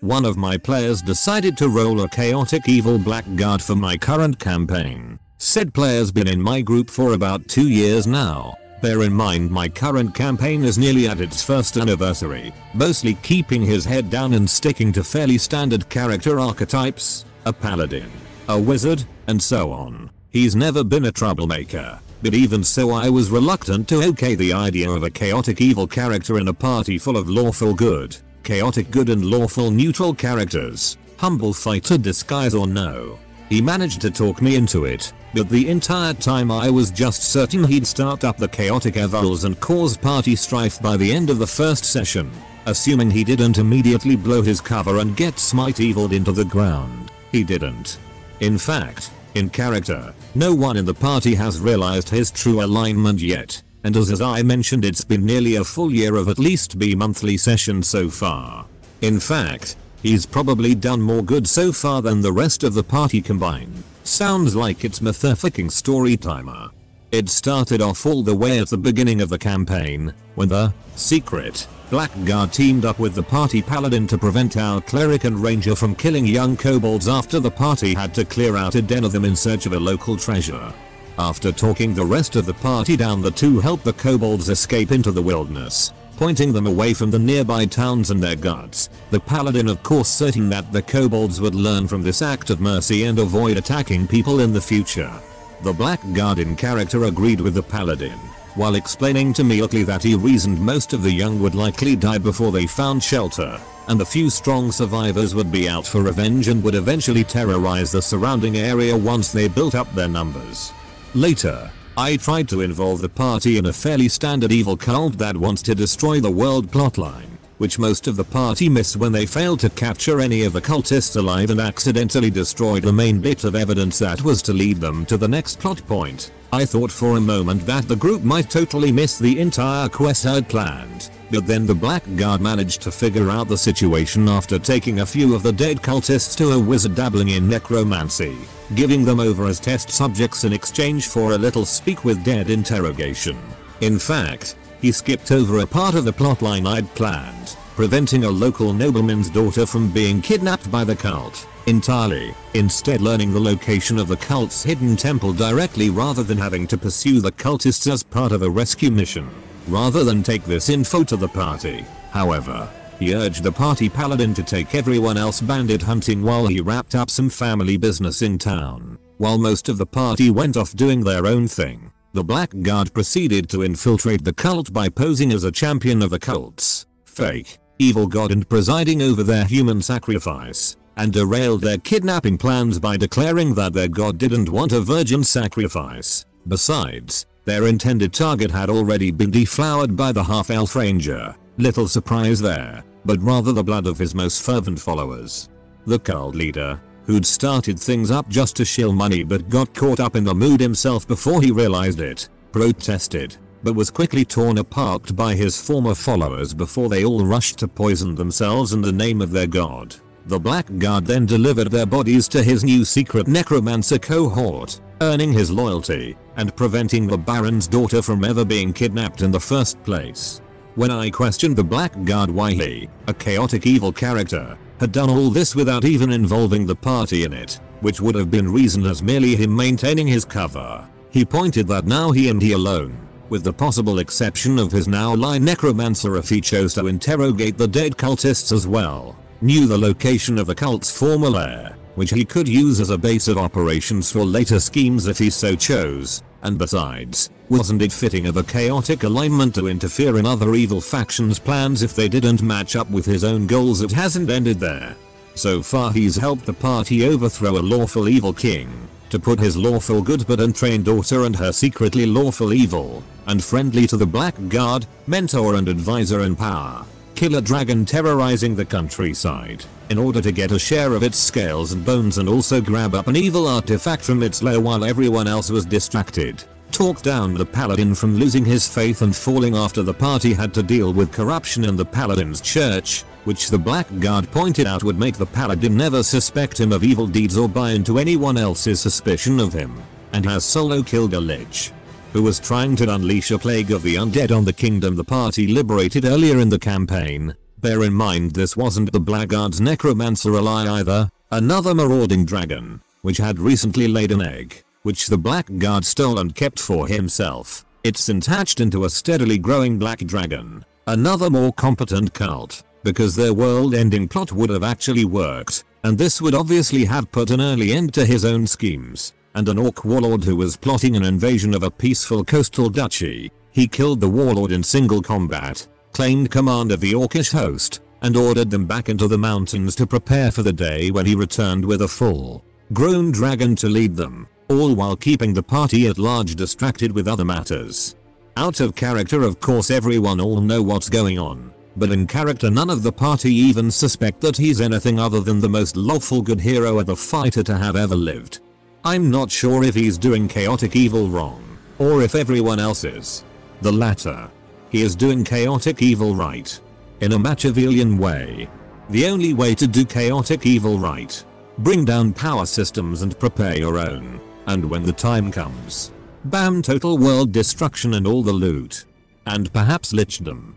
one of my players decided to roll a chaotic evil blackguard for my current campaign. Said player's been in my group for about 2 years now. Bear in mind my current campaign is nearly at its first anniversary, mostly keeping his head down and sticking to fairly standard character archetypes, a paladin, a wizard, and so on. He's never been a troublemaker, but even so I was reluctant to okay the idea of a chaotic evil character in a party full of lawful good, chaotic good and lawful neutral characters, humble fighter disguise or no. He managed to talk me into it, but the entire time I was just certain he'd start up the chaotic evils and cause party strife by the end of the first session, assuming he didn't immediately blow his cover and get smite eviled into the ground. He didn't. In fact, in character, no one in the party has realized his true alignment yet, and as, as I mentioned it's been nearly a full year of at least B monthly sessions so far. In fact, he's probably done more good so far than the rest of the party combined. Sounds like it's motherfucking story timer. It started off all the way at the beginning of the campaign, when the secret Blackguard teamed up with the party paladin to prevent our cleric and ranger from killing young kobolds after the party had to clear out a den of them in search of a local treasure. After talking the rest of the party down the two helped the kobolds escape into the wilderness, pointing them away from the nearby towns and their guards. The paladin of course certain that the kobolds would learn from this act of mercy and avoid attacking people in the future. The blackguard in character agreed with the paladin, while explaining to me that he reasoned most of the young would likely die before they found shelter, and the few strong survivors would be out for revenge and would eventually terrorize the surrounding area once they built up their numbers. Later, I tried to involve the party in a fairly standard evil cult that wants to destroy the world plotline, which most of the party missed when they failed to capture any of the cultists alive and accidentally destroyed the main bit of evidence that was to lead them to the next plot point. I thought for a moment that the group might totally miss the entire quest I'd planned, but then the Blackguard managed to figure out the situation after taking a few of the dead cultists to a wizard dabbling in necromancy giving them over as test subjects in exchange for a little speak with dead interrogation. In fact, he skipped over a part of the plotline I'd planned, preventing a local nobleman's daughter from being kidnapped by the cult entirely, instead learning the location of the cult's hidden temple directly rather than having to pursue the cultists as part of a rescue mission. Rather than take this info to the party, however, he urged the party paladin to take everyone else bandit hunting while he wrapped up some family business in town. While most of the party went off doing their own thing, the Blackguard proceeded to infiltrate the cult by posing as a champion of the cult's fake, evil god and presiding over their human sacrifice, and derailed their kidnapping plans by declaring that their god didn't want a virgin sacrifice. Besides, their intended target had already been deflowered by the half-elf ranger, Little surprise there, but rather the blood of his most fervent followers. The cult leader, who'd started things up just to shill money but got caught up in the mood himself before he realized it, protested, but was quickly torn apart by his former followers before they all rushed to poison themselves in the name of their god. The Blackguard then delivered their bodies to his new secret necromancer cohort, earning his loyalty, and preventing the Baron's daughter from ever being kidnapped in the first place. When I questioned the Blackguard why he, a chaotic evil character, had done all this without even involving the party in it, which would have been reasoned as merely him maintaining his cover, he pointed that now he and he alone, with the possible exception of his now lie necromancer if he chose to interrogate the dead cultists as well, knew the location of the cult's former lair, which he could use as a base of operations for later schemes if he so chose, and besides, wasn't it fitting of a chaotic alignment to interfere in other evil factions plans if they didn't match up with his own goals it hasn't ended there. So far he's helped the party overthrow a lawful evil king, to put his lawful good but untrained daughter and her secretly lawful evil, and friendly to the Blackguard, mentor and advisor in power, killer dragon terrorizing the countryside, in order to get a share of its scales and bones and also grab up an evil artifact from its lair while everyone else was distracted. Talk down the paladin from losing his faith and falling after the party had to deal with corruption in the paladin's church, which the Blackguard pointed out would make the paladin never suspect him of evil deeds or buy into anyone else's suspicion of him, and has solo killed a lich who was trying to unleash a plague of the undead on the kingdom the party liberated earlier in the campaign, Bear in mind this wasn't the Blackguard's necromancer ally either, another marauding dragon, which had recently laid an egg, which the Blackguard stole and kept for himself. It's hatched into a steadily growing black dragon, another more competent cult, because their world-ending plot would have actually worked, and this would obviously have put an early end to his own schemes, and an orc warlord who was plotting an invasion of a peaceful coastal duchy. He killed the warlord in single combat, claimed command of the orcish host, and ordered them back into the mountains to prepare for the day when he returned with a full grown dragon to lead them all while keeping the party at large distracted with other matters. Out of character of course everyone all know what's going on, but in character none of the party even suspect that he's anything other than the most lawful good hero of a fighter to have ever lived. I'm not sure if he's doing chaotic evil wrong, or if everyone else is. The latter. He is doing chaotic evil right. In a Machiavellian way. The only way to do chaotic evil right. Bring down power systems and prepare your own. And when the time comes, bam total world destruction and all the loot. And perhaps lichdom.